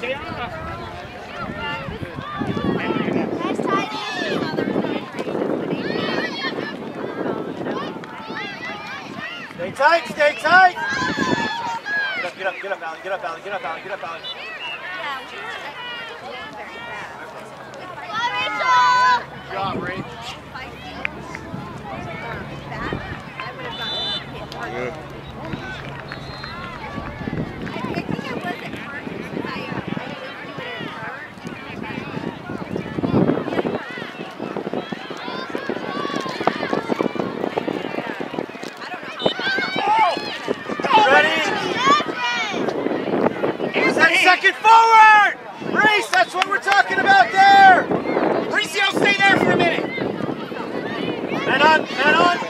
Stay tight, stay tight! Get up, get up, get up, Allie, get up, Allie, get up, Allie, get up, Allie. Yeah, we weren't like, very fast. Good job, Rachel! Good job, Rachel. Good. talking about there. Mauricio, stay there for a minute. And on, and on.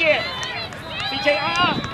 it. Ah.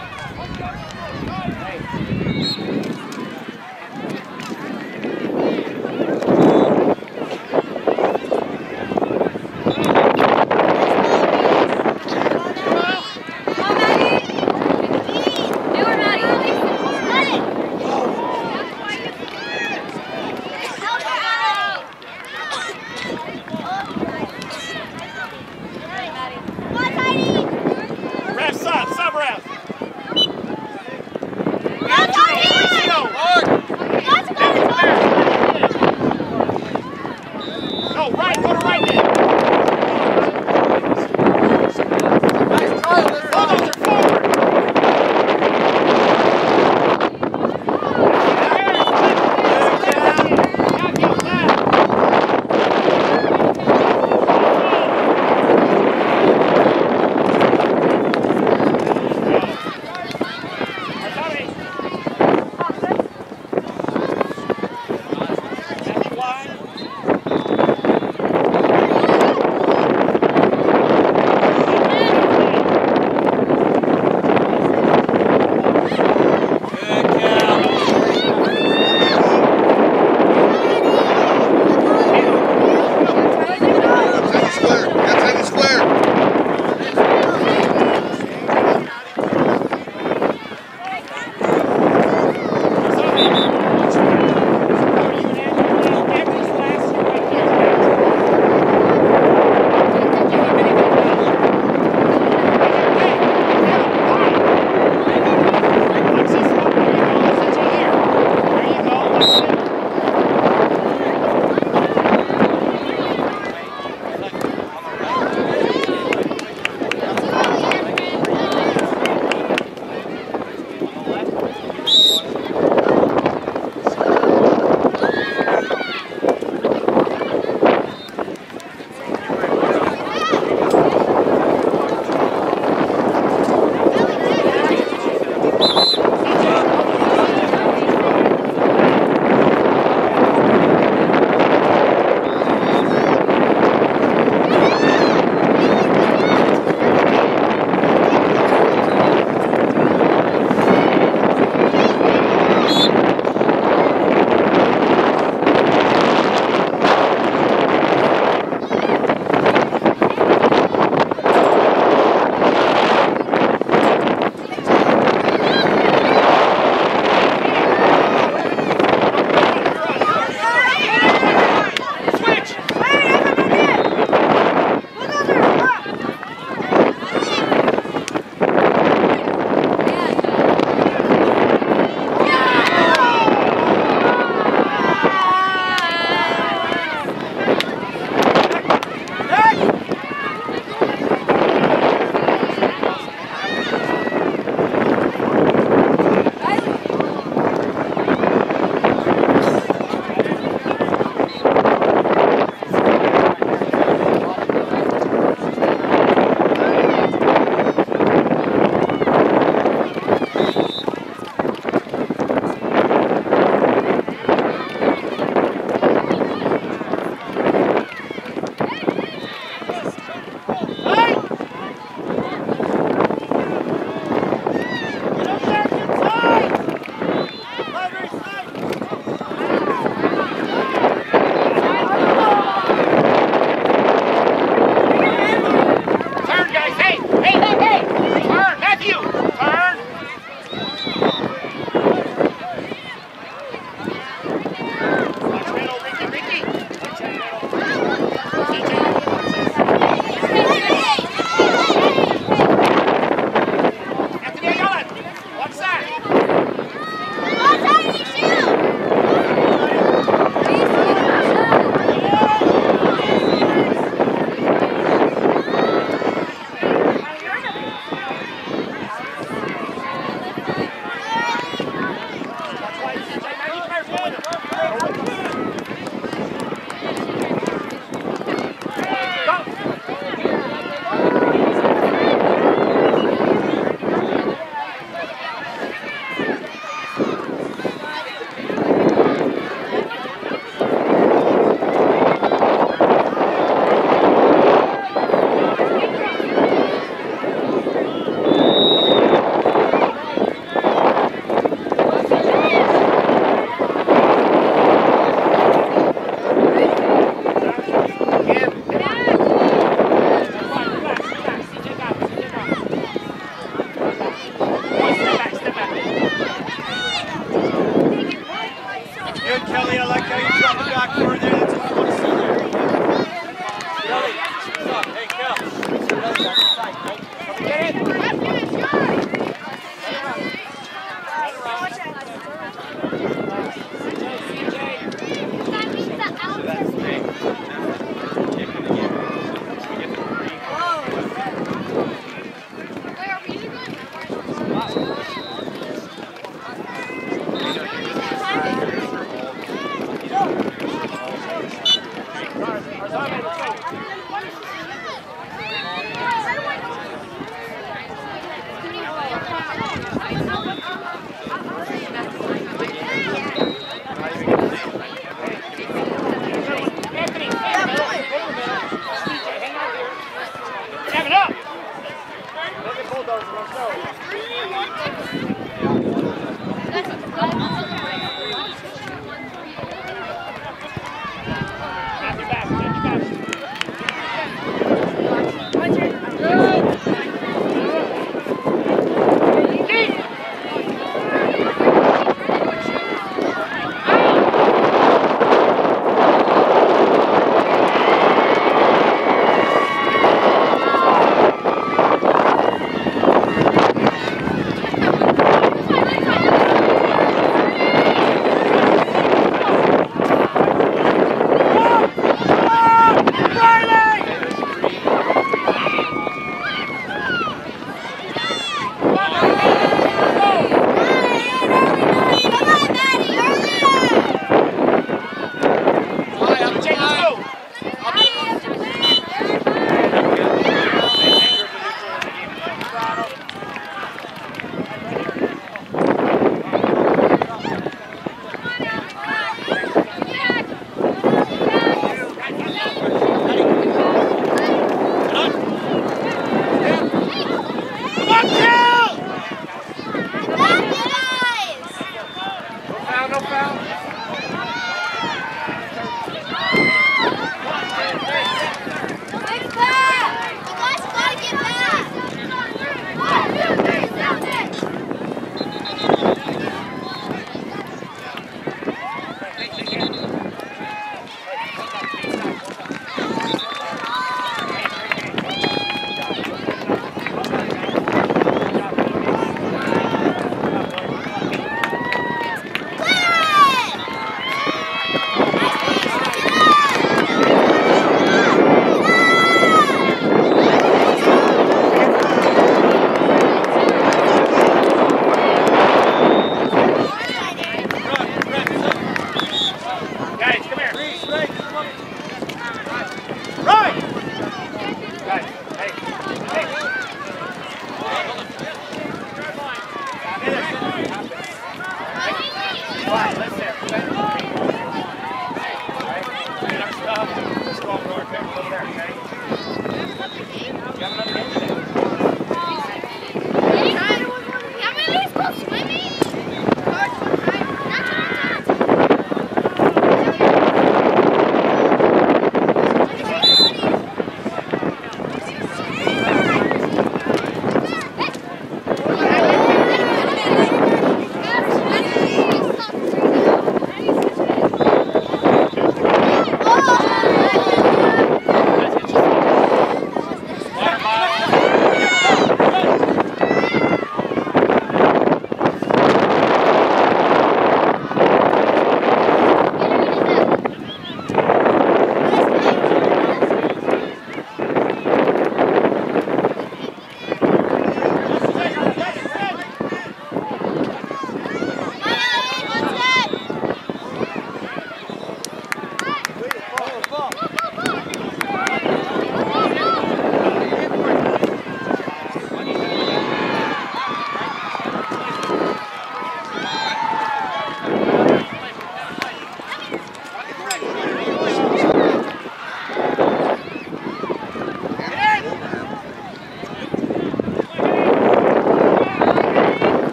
Straight, straight.